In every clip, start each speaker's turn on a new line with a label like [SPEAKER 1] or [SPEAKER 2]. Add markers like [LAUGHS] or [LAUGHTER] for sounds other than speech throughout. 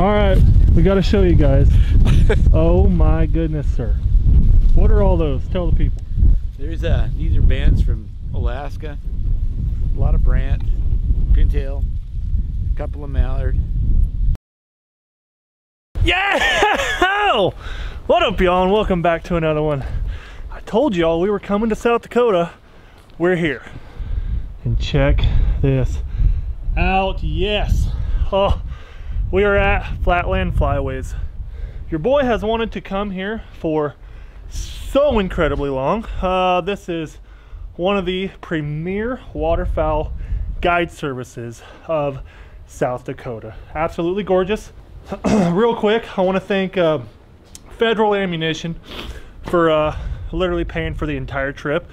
[SPEAKER 1] All right, we got to show you guys. [LAUGHS] oh my goodness, sir. What are all those? Tell the people.
[SPEAKER 2] There's uh these are bands from Alaska. A lot of brant, pintail, a couple of mallard.
[SPEAKER 1] Yeah! [LAUGHS] What up, y'all, and welcome back to another one. I told y'all we were coming to South Dakota. We're here. And check this out. Yes. Oh, we are at Flatland Flyways. Your boy has wanted to come here for so incredibly long. Uh, this is one of the premier waterfowl guide services of South Dakota. Absolutely gorgeous. [CLEARS THROAT] Real quick, I want to thank uh, Federal Ammunition for uh, literally paying for the entire trip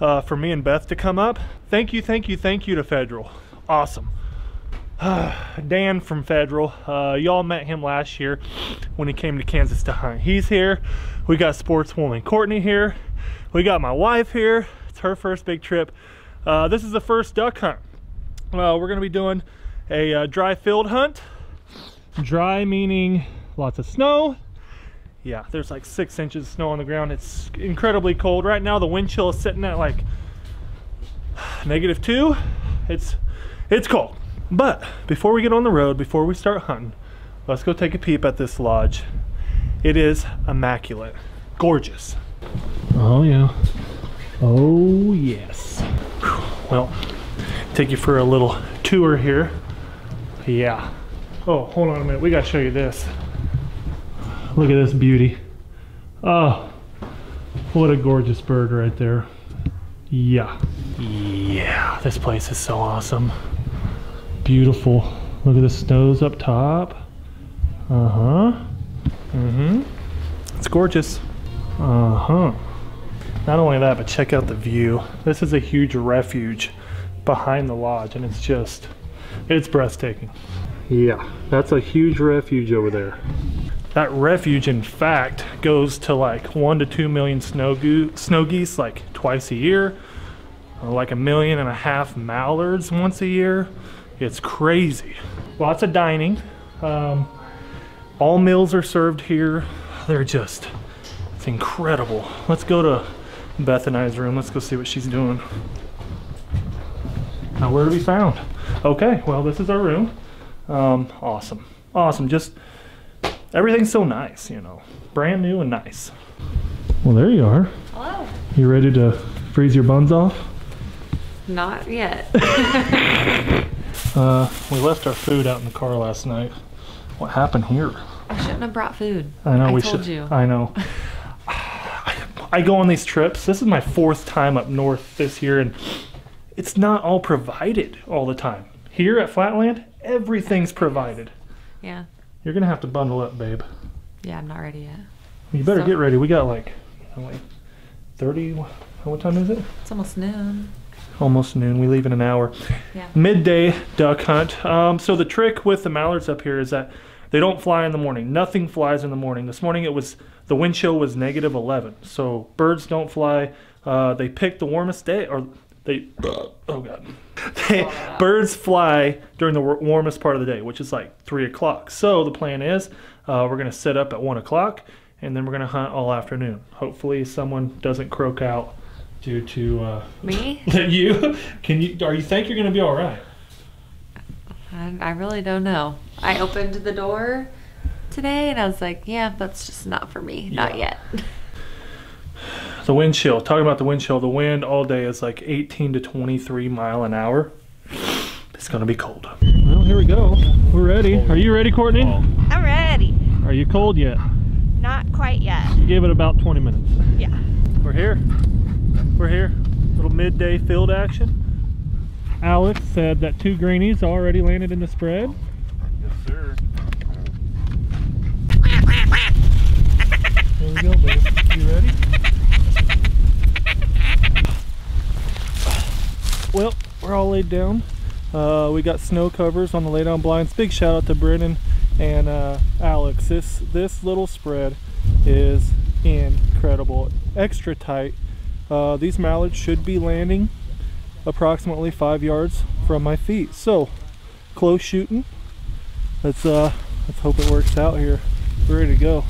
[SPEAKER 1] uh, for me and Beth to come up. Thank you, thank you, thank you to Federal. Awesome. [SIGHS] Dan from Federal, uh, y'all met him last year when he came to Kansas to hunt. He's here. We got sportswoman Courtney here. We got my wife here. It's her first big trip. Uh, this is the first duck hunt. Uh, we're gonna be doing a uh, dry field hunt. Dry meaning lots of snow. Yeah, there's like six inches of snow on the ground. It's incredibly cold. Right now the wind chill is sitting at like [SIGHS] negative two. It's it's cold. But before we get on the road, before we start hunting, let's go take a peep at this lodge. It is immaculate, gorgeous. Oh yeah. Oh yes. Well, take you for a little tour here. Yeah. Oh, hold on a minute. We gotta show you this. Look at this beauty. Oh, what a gorgeous bird right there. Yeah. Yeah, this place is so awesome. Beautiful. Look at the snows up top. Uh-huh. Mm-hmm. It's gorgeous. Uh-huh. Not only that, but check out the view. This is a huge refuge behind the lodge, and it's just, it's breathtaking. Yeah, that's a huge refuge over there. That refuge, in fact, goes to like one to two million snow, goo- snow geese like twice a year, like a million and a half mallards once a year. It's crazy. Lots of dining. Um, all meals are served here. They're just, it's incredible. Let's go to Beth and I's room. Let's go see what she's doing. Now, where to be found? Okay, well, this is our room. Um, awesome. Awesome. Just everything's so nice, you know. Brand new and nice. Well, there you are.
[SPEAKER 3] Hello.
[SPEAKER 1] You ready to freeze your buns off?
[SPEAKER 3] Not yet. [LAUGHS]
[SPEAKER 1] Uh, we left our food out in the car last night. What happened here?
[SPEAKER 3] I shouldn't have brought food.
[SPEAKER 1] I know
[SPEAKER 3] I
[SPEAKER 1] we
[SPEAKER 3] told
[SPEAKER 1] should.
[SPEAKER 3] you.
[SPEAKER 1] I know. [LAUGHS] I go on these trips. This is my fourth time up north this year, and it's not all provided all the time. Here at Flatland, everything's provided.
[SPEAKER 3] Yeah.
[SPEAKER 1] You're gonna have to bundle up, babe.
[SPEAKER 3] Yeah, I'm not ready yet.
[SPEAKER 1] You better
[SPEAKER 3] So-
[SPEAKER 1] get ready. We got like, like 30. What time is it?
[SPEAKER 3] It's almost noon.
[SPEAKER 1] Almost noon. We leave in an hour.
[SPEAKER 3] Yeah.
[SPEAKER 1] midday duck hunt. Um, so the trick with the mallards up here is that they don't fly in the morning. Nothing flies in the morning. This morning it was the wind chill was negative 11, so birds don't fly. Uh, they pick the warmest day, or they oh god, [LAUGHS] they, birds fly during the warmest part of the day, which is like three o'clock. So the plan is uh, we're gonna set up at one o'clock, and then we're gonna hunt all afternoon. Hopefully someone doesn't croak out due to uh,
[SPEAKER 3] Me? [LAUGHS]
[SPEAKER 1] you. Can you? Are you think you're gonna be all right?
[SPEAKER 3] I, I really don't know. I opened the door today and I was like, yeah, that's just not for me. Not
[SPEAKER 1] Yeah.
[SPEAKER 3] yet. [SIGHS]
[SPEAKER 1] The wind chill. Talking about the wind chill. The wind all day is like 18 to 23 mile an hour. It's gonna be cold. Well, here we go. We're ready. Are you ready, Courtney?
[SPEAKER 4] I'm ready.
[SPEAKER 1] Are you cold yet?
[SPEAKER 4] Not quite yet.
[SPEAKER 1] Give it about 20 minutes.
[SPEAKER 4] Yeah.
[SPEAKER 1] We're here. We're here. Little midday field action. Alex said that two greenies already landed in the spread.
[SPEAKER 2] Yes, sir.
[SPEAKER 1] Here we go, baby. You ready? Well, we're all laid down. Uh, we got snow covers on the lay down blinds. Big shout out to Brennan and uh, Alex. This this little spread is incredible. Extra tight. Uh, these mallards should be landing approximately five yards from my feet. So close shooting. Let's uh Let's hope it works out here. We're ready to go.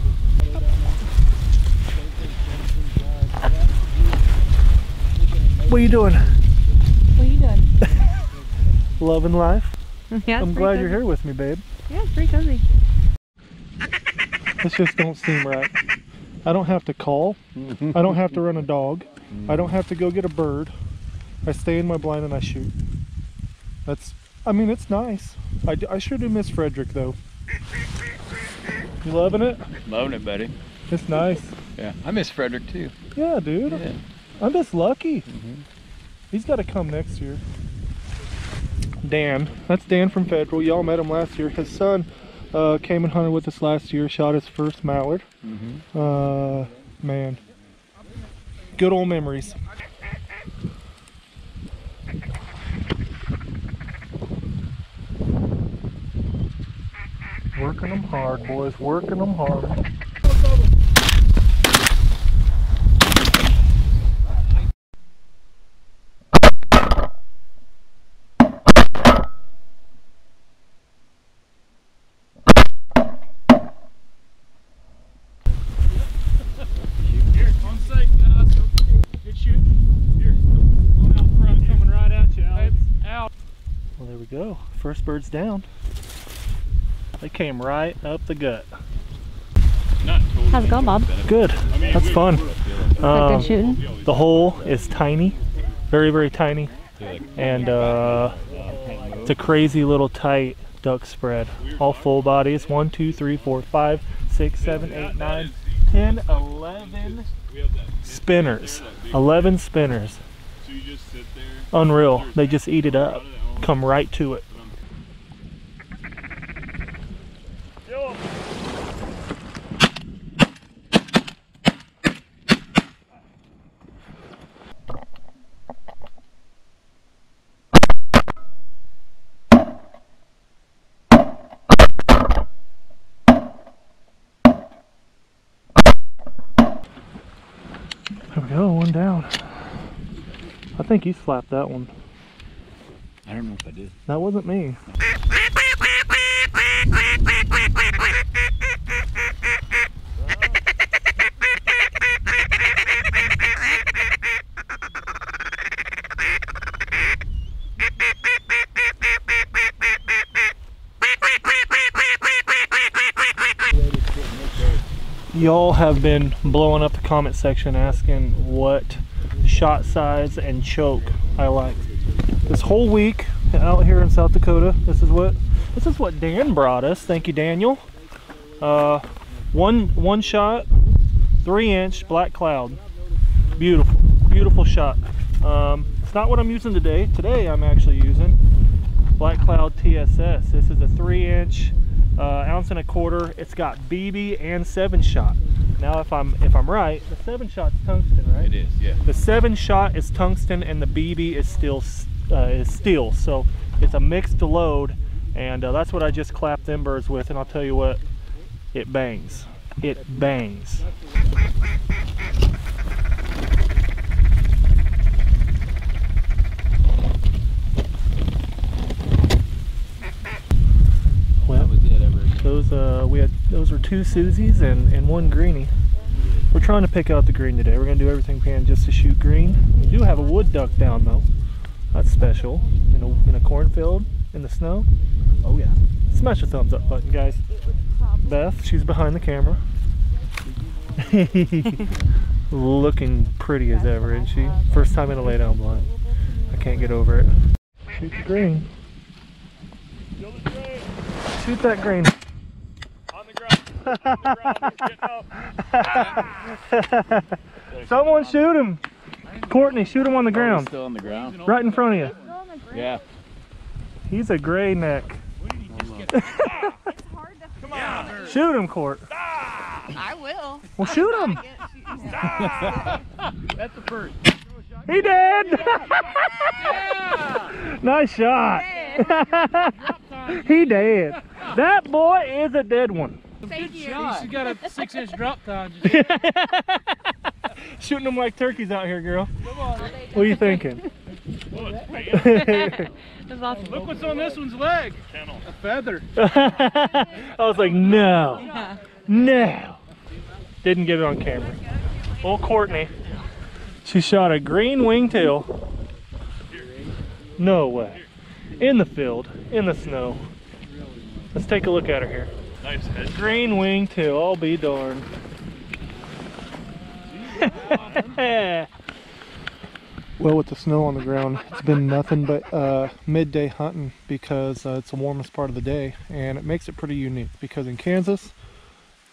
[SPEAKER 1] What are you doing?
[SPEAKER 5] What are you doing? [LAUGHS]
[SPEAKER 1] Loving life? [LAUGHS]
[SPEAKER 5] yeah,
[SPEAKER 1] I'm glad you're here with me, babe.
[SPEAKER 5] Yeah, it's pretty cozy.
[SPEAKER 1] This just don't seem right. I don't have to call. I don't have to run a dog. I don't have to go get a bird. I stay in my blind and I shoot. That's, I mean, it's nice. I sure do miss Frederick though. You loving it?
[SPEAKER 6] Loving it, buddy.
[SPEAKER 1] It's nice.
[SPEAKER 6] Yeah, I miss Frederick too.
[SPEAKER 1] Yeah, dude.
[SPEAKER 6] Yeah.
[SPEAKER 1] I'm just lucky. He's got to come next year. Dan. That's Dan from Federal. Y'all met him last year. His son uh, came and hunted with us last year, shot his first mallard. Uh, man. Good old memories. Working them hard, boys. Working them hard. Here, on safe, guys. Good shoot. Here, one out front coming right at you. Alex. out. Well, there we go. First bird's down. They came right up the gut.
[SPEAKER 5] How's it going, Bob?
[SPEAKER 1] Good. That's fun.
[SPEAKER 5] Like
[SPEAKER 1] Um,
[SPEAKER 5] good shooting?
[SPEAKER 1] the hole is tiny, very very tiny, and uh, it's a crazy little tight duck spread. All full bodies. One, two, three, four, five, six, seven, eight, nine, ten, eleven spinners. Eleven spinners. Unreal. They just eat it up. Come right to it. There we go. One down. I think you slapped that one.
[SPEAKER 6] I don't know if I did.
[SPEAKER 1] That wasn't me. Y'all have been blowing up the comment section asking what shot size and choke I like. This whole week out here in South Dakota, this is what this is what Dan brought us. Thank you, Daniel. Uh, one one shot, three inch black cloud. Beautiful, beautiful shot. Um, it's not what I'm using today. Today I'm actually using Black Cloud TSS. This is a three inch, uh, ounce and a quarter. It's got BB and seven shot. Now, if I'm if I'm right, the seven shot's tungsten, right?
[SPEAKER 6] It is, yeah.
[SPEAKER 1] The seven shot is tungsten and the BB is still uh, is steel. So it's a mixed load, and uh, that's what I just clapped them birds with. And I'll tell you what, it bangs. It bangs. Well,
[SPEAKER 6] That was it ever again.
[SPEAKER 1] Those uh, we had those were two Susies and, and one greenie. We're trying to pick out the green today. We're gonna do everything we can just to shoot green. We do have a wood duck down though. That's special. In a in a cornfield in the snow. Oh yeah. Smash the thumbs up button, guys. Beth, she's behind the camera. [LAUGHS] Looking pretty as ever, isn't she? First time in a lay down blind. I can't get over it. Shoot the green. Shoot that green. [LAUGHS] Someone shoot him. Courtney, shoot him on the
[SPEAKER 6] Oh,
[SPEAKER 1] ground.
[SPEAKER 6] still on the ground.
[SPEAKER 1] Right in front of you.
[SPEAKER 6] Yeah.
[SPEAKER 1] He's a gray neck. [LAUGHS] Shoot him, Court.
[SPEAKER 4] I will.
[SPEAKER 1] Well, shoot him. [LAUGHS]
[SPEAKER 6] That's the first.
[SPEAKER 1] He did. nice shot. he did. That boy is a dead one.
[SPEAKER 4] Thank you.
[SPEAKER 7] She's got a six inch drop time. [LAUGHS]
[SPEAKER 1] Shooting them like turkeys out here, girl. What are you thinking?
[SPEAKER 5] Oh, That's [LAUGHS] awesome.
[SPEAKER 7] Look what's on this one's leg. A feather. [LAUGHS]
[SPEAKER 1] I was like, no, no. Didn't get it on camera. Old Courtney. She shot a green wing teal. No way. In the field, in the snow. Let's take a look at her here.
[SPEAKER 5] Nice head.
[SPEAKER 1] Green wing teal, I'll be darned. [LAUGHS] well, with the snow on the ground, it's been nothing but uh, midday hunting because uh, it's the warmest part of the day, and it makes it pretty unique. Because in Kansas,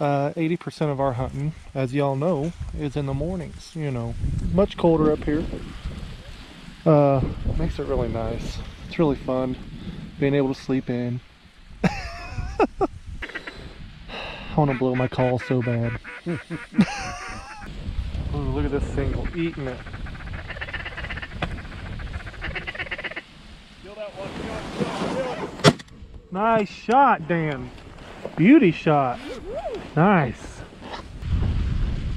[SPEAKER 1] uh, 80% of our hunting, as y'all know, is in the mornings. You know, much colder up here. Uh, makes it really nice. It's really fun being able to sleep in. [LAUGHS] I want to blow my call so bad. [LAUGHS] Ooh, look at this single eating it. Nice shot, Dan. Beauty shot. Nice.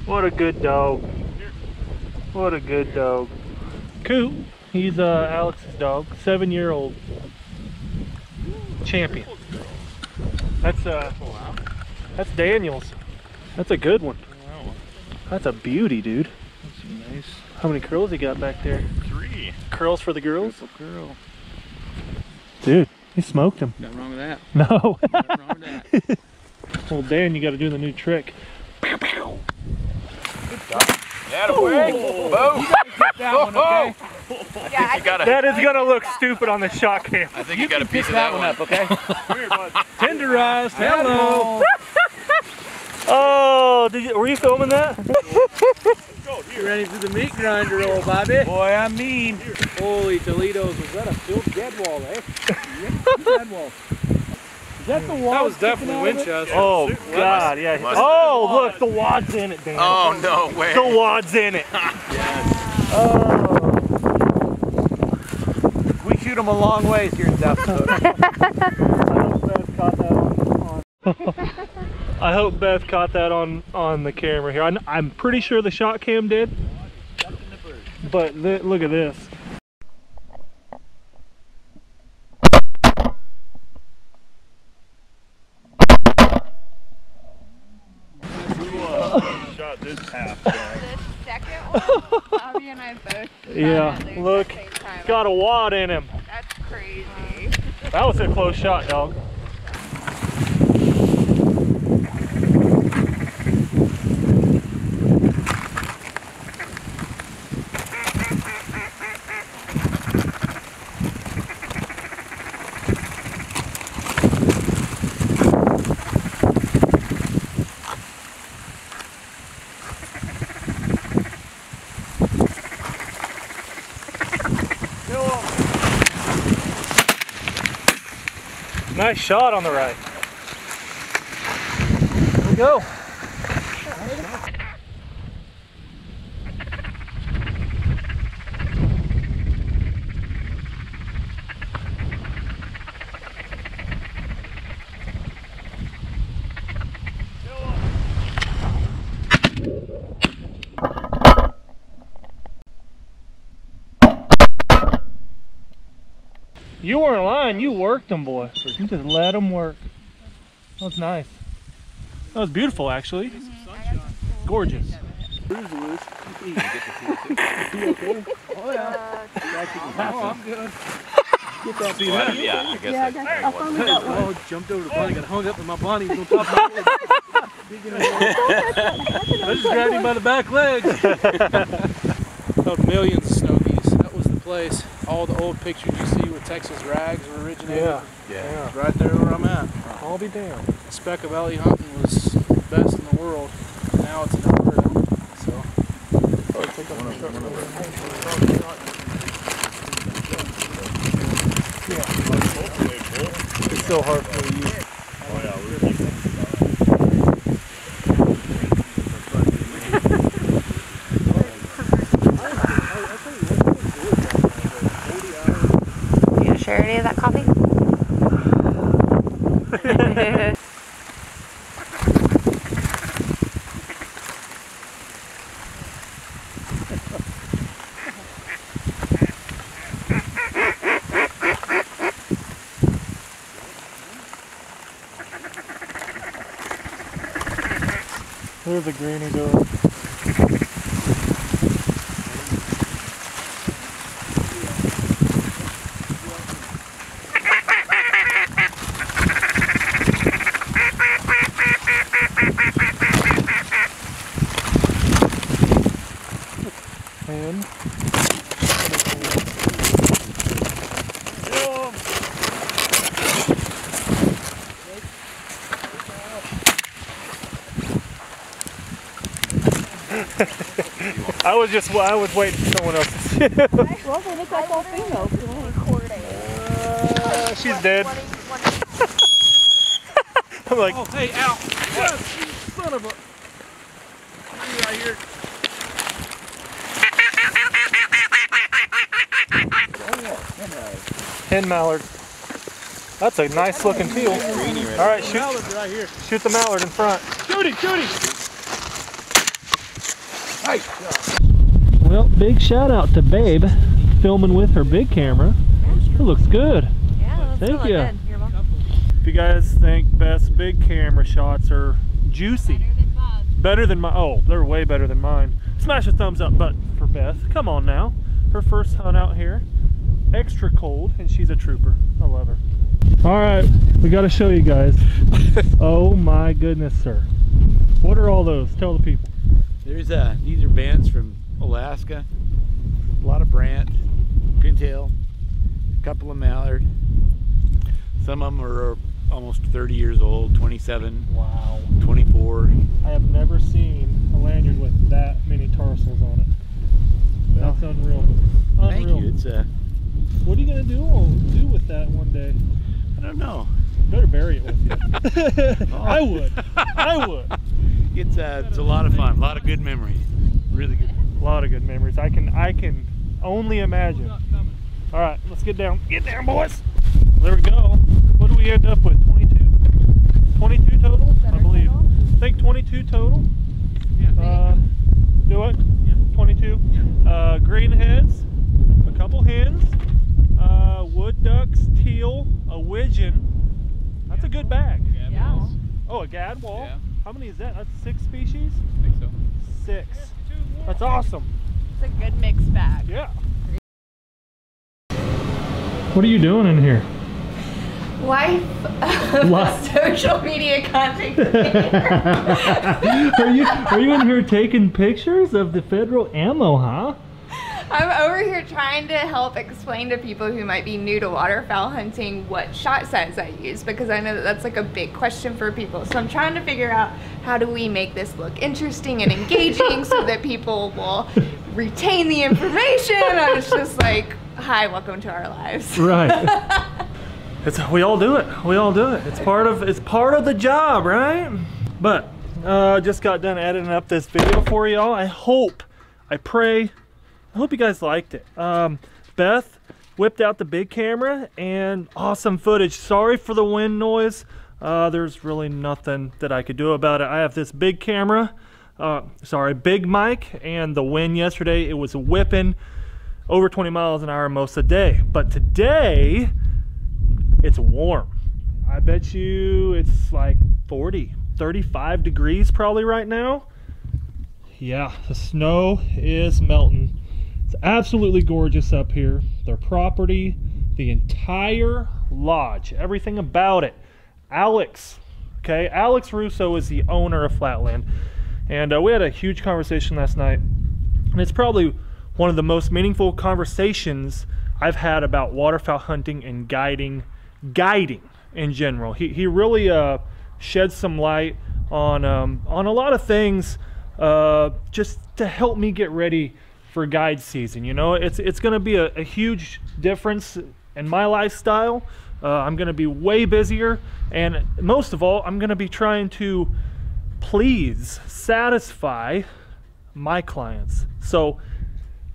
[SPEAKER 1] What a good dog. What a good dog. Coop, he's uh, Alex's dog, seven year old champion. That's uh, that's Daniel's. That's a good one. That's a beauty, dude.
[SPEAKER 6] That's nice.
[SPEAKER 1] How many curls he got back there?
[SPEAKER 5] Three.
[SPEAKER 1] Curls for the girls?
[SPEAKER 6] Girl.
[SPEAKER 1] Dude, he smoked him.
[SPEAKER 2] Nothing wrong with that.
[SPEAKER 1] No.
[SPEAKER 2] Nothing wrong with [LAUGHS] that.
[SPEAKER 1] well, Dan, you got to do the new trick.
[SPEAKER 6] Attaboy. Boom.
[SPEAKER 2] That [LAUGHS] one, okay?
[SPEAKER 4] Yeah,
[SPEAKER 6] You gotta,
[SPEAKER 1] That is gonna look stupid on the shot cam.
[SPEAKER 6] I think you, got to piece of that, one.
[SPEAKER 2] up, okay? [LAUGHS]
[SPEAKER 7] Tenderized. Hello.
[SPEAKER 1] Oh, did you, were you filming that?
[SPEAKER 2] You ready for the meat grinder, old Bobby?
[SPEAKER 6] Boy, I'm mean.
[SPEAKER 2] Holy Toledo's, was that a filled dead wall, eh? yep, dead wall. Is that the wall?
[SPEAKER 7] That was definitely Winchester.
[SPEAKER 1] Oh God, yeah.
[SPEAKER 6] Must-
[SPEAKER 1] Oh, look, the wad's in it, Dan.
[SPEAKER 6] Oh, no way.
[SPEAKER 1] The wad's in it. [LAUGHS] yes. Oh.
[SPEAKER 2] We shoot them a long ways here in South Dakota. [LAUGHS]
[SPEAKER 1] I [LAUGHS] hope Beth caught that on on the camera here. I, am pretty sure the shot cam did. But look at this.
[SPEAKER 5] Shot this half.
[SPEAKER 4] the second one, Bobby and I both
[SPEAKER 1] Yeah, look. Got a wad in him.
[SPEAKER 4] That's crazy.
[SPEAKER 1] That was a close shot, dog. Nice shot on the right. There we go. You weren't lying. You worked them, boy. You just let them work. That was nice. That was beautiful, actually. Gorgeous.
[SPEAKER 6] oh, yeah, Oh, I'm good. Get that one. Yeah, I guess yeah, I, got one.
[SPEAKER 7] Oh, jumped over the bunny, got hung up in my bunny. On top of my head. I just grabbed him by the back legs. Called Millions of Snowies. That was the place. All the old pictures you see where Texas rags were originated.
[SPEAKER 1] Yeah.
[SPEAKER 6] yeah.
[SPEAKER 7] Right there where I'm at.
[SPEAKER 1] I'll be damned.
[SPEAKER 7] Speck Valley hunting was the best in the world. Now it's in Alberta. So
[SPEAKER 1] It's so hard for you.
[SPEAKER 5] Oh yeah, we're keeping
[SPEAKER 3] You gonna share any of that coffee?
[SPEAKER 1] There's a greenie doing. And I was just I was waiting for someone else to see.
[SPEAKER 8] Well, they look like all females.
[SPEAKER 1] Uh, she's dead. [LAUGHS] I'm like,
[SPEAKER 7] Oh, hey, ow. Yes, you son of a. You right here.
[SPEAKER 1] hen mallard. That's a nice looking teal. All right, shoot,
[SPEAKER 7] Mallards right here.
[SPEAKER 1] shoot the mallard in front.
[SPEAKER 7] Shoot him, shoot him.
[SPEAKER 1] Well, big shout out to Babe, filming with her big camera. It looks good.
[SPEAKER 3] Yeah, that's
[SPEAKER 1] Thank
[SPEAKER 3] really
[SPEAKER 1] you.
[SPEAKER 3] good. You're welcome.
[SPEAKER 1] If you guys think Beth's big camera shots are juicy, better than my oh, they're way better than mine. Smash a thumbs up button for Beth. Come on now, her first hunt out here, extra cold, and she's a trooper. I love her. All right, we got to show you guys. [LAUGHS] oh my goodness, sir! What are all those? Tell the people.
[SPEAKER 2] There's uh these are bands from Alaska. A lot of brant, pintail, a couple of mallard. Some of them are almost 30 years old, 27,
[SPEAKER 1] Wow.
[SPEAKER 2] 24.
[SPEAKER 1] I have never seen a lanyard with that many tarsals on it. That's unreal. Unreal.
[SPEAKER 2] Thank you. It's uh
[SPEAKER 1] What are you gonna do do with that one day?
[SPEAKER 2] I don't know.
[SPEAKER 1] Better bury it with [LAUGHS] you. [LAUGHS] I would. I would.
[SPEAKER 2] It's uh it's a lot of fun, a lot of good memories. Really good.
[SPEAKER 1] A lot of good memories. I can I can only imagine. All right, let's get down. Get down, boys. There we go. What do we end up with? 22? 22 total, I believe. I think 22 total. Uh, do it. Yeah. 22. Uh, green heads, a couple hens, uh, wood ducks, teal, a widgeon. That's a good bag.
[SPEAKER 8] Yeah.
[SPEAKER 1] Oh, a gadwall.
[SPEAKER 6] Yeah.
[SPEAKER 1] How many is that? That's six species.
[SPEAKER 6] I think so.
[SPEAKER 1] Six. That's awesome.
[SPEAKER 4] It's a good mixed bag.
[SPEAKER 1] Yeah. What are you doing in here?
[SPEAKER 4] Wife of
[SPEAKER 1] What?
[SPEAKER 4] social media content [LAUGHS]
[SPEAKER 1] are you are you in here taking pictures of the federal ammo, huh?
[SPEAKER 4] I'm over here trying to help explain to people who might be new to waterfowl hunting what shot size I use because I know that that's like a big question for people. So I'm trying to figure out how do we make this look interesting and engaging so that people will retain the information. And it's just like, hi, welcome to our lives.
[SPEAKER 1] Right. [LAUGHS] It's we all do it. We all do it. It's part of it's part of the job, right? But uh, just got done editing up this video for y'all. I hope, I pray, I hope you guys liked it. Um, Beth whipped out the big camera and awesome footage. Sorry for the wind noise. Uh, there's really nothing that I could do about it. I have this big camera, uh, sorry, big mic, and the wind yesterday it was whipping over 20 miles an hour most of the day. But today it's warm. I bet you it's like 40, 35 degrees probably right now. Yeah, the snow is melting. It's absolutely gorgeous up here. Their property, the entire lodge, everything about it. Alex, okay, Alex Russo is the owner of Flatland. And uh, we had a huge conversation last night. And it's probably one of the most meaningful conversations I've had about waterfowl hunting and guiding, guiding in general. He, he really uh, shed some light on um, on a lot of things, uh, just to help me get ready for guide season. You know, it's it's going to be a, a huge difference in my lifestyle. Uh, I'm going to be way busier, and most of all, I'm going to be trying to please satisfy my clients. So,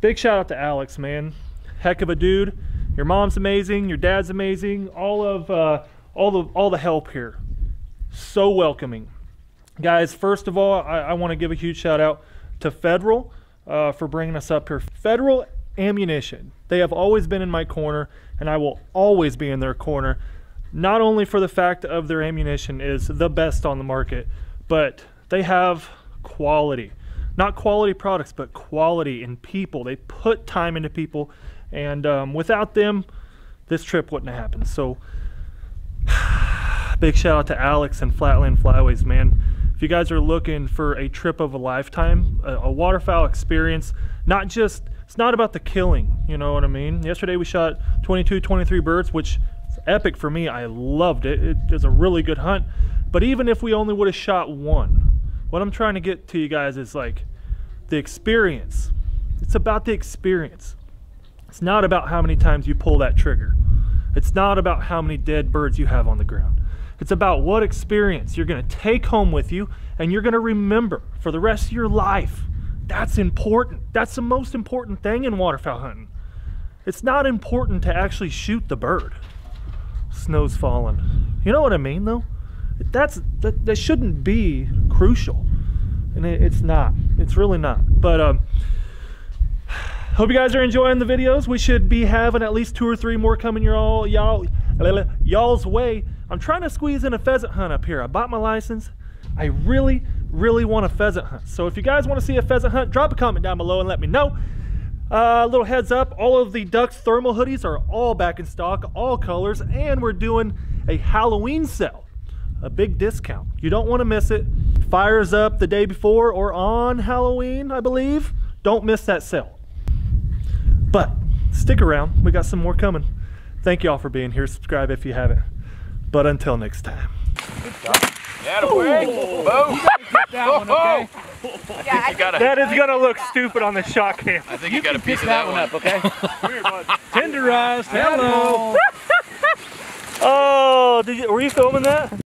[SPEAKER 1] big shout out to Alex, man. Heck of a dude. Your mom's amazing. Your dad's amazing. All of uh, all the all the help here. So welcoming, guys. First of all, I, I want to give a huge shout out to Federal uh, for bringing us up here. Federal Ammunition. They have always been in my corner, and I will always be in their corner. Not only for the fact of their ammunition is the best on the market, but they have quality. Not quality products, but quality in people. They put time into people, and um, without them, this trip wouldn't have happened. So, [SIGHS] big shout out to Alex and Flatland Flyways, man. You guys are looking for a trip of a lifetime, a, a waterfowl experience, not just, it's not about the killing, you know what I mean? Yesterday we shot 22, 23 birds, which is epic for me. I loved it. It was a really good hunt. But even if we only would have shot one, what I'm trying to get to you guys is like the experience. It's about the experience. It's not about how many times you pull that trigger. It's not about how many dead birds you have on the ground. It's about what experience you're going to take home with you and you're going to remember for the rest of your life. That's important. That's the most important thing in waterfowl hunting. It's not important to actually shoot the bird. Snow's falling. You know what I mean, though? That's that, that shouldn't be crucial, and it, it's not. It's really not. But um, hope you guys are enjoying the videos. We should be having at least two or three more coming your all y'all y'all's way. I'm trying to squeeze in a pheasant hunt up here. I bought my license. I really, really want a pheasant hunt. So if you guys want to see a pheasant hunt, drop a comment down below and let me know. A uh, little heads up, all of the DUX thermal hoodies are all back in stock, all colors, and we're doing a Halloween sale, a big discount. You don't want to miss it. Fires up the day before or on Halloween, I believe. Don't miss that sale. But stick around, we got some more coming. Thank you all for being here. Subscribe if you haven't. But until next time.
[SPEAKER 6] Yeah, away. Boom.
[SPEAKER 7] That one, okay? [LAUGHS]
[SPEAKER 4] Yeah,
[SPEAKER 6] You gotta,
[SPEAKER 1] That is gonna look stupid on the shot cam.
[SPEAKER 6] I think you, got a
[SPEAKER 7] Pick
[SPEAKER 6] piece of
[SPEAKER 7] that
[SPEAKER 6] that
[SPEAKER 7] one
[SPEAKER 6] one.
[SPEAKER 7] up, okay?
[SPEAKER 1] Tenderized.
[SPEAKER 7] Hello. [LAUGHS]
[SPEAKER 1] Oh, did you, were you filming that?